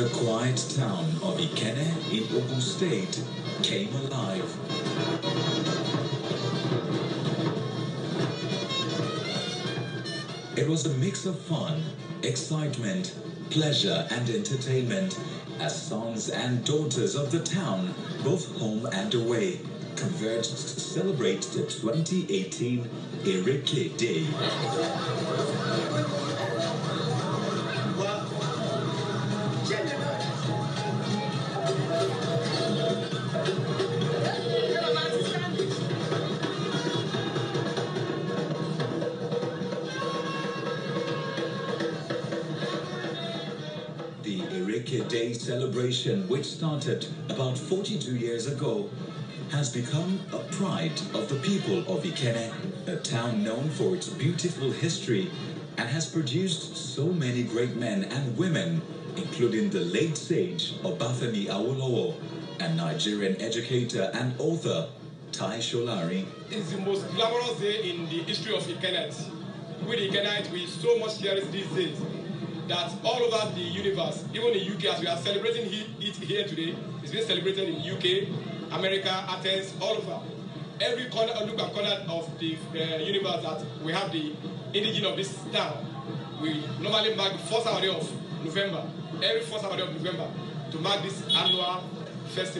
The quiet town of Ikenne in Ogun State came alive. It was a mix of fun, excitement, pleasure, and entertainment as sons and daughters of the town, both home and away, converged to celebrate the 2018 Ereke Day. The Ereke Day celebration, which started about 42 years ago, has become a pride of the people of Ikenne, a town known for its beautiful history and has produced so many great men and women, including the late sage Obafemi Awolowo and Nigerian educator and author Tai Solarin. It's the most glamorous day in the history of Ikenet. With Ikenet, we so much cherish these days that all over the universe, even in UK, as we are celebrating it here today, it's being celebrated in UK, America, Athens, all over. Every corner, look at corner of the uh, universe that we have the indigene of this town. We normally mark the first Saturday of November, every first Saturday of November, to mark this annual festival.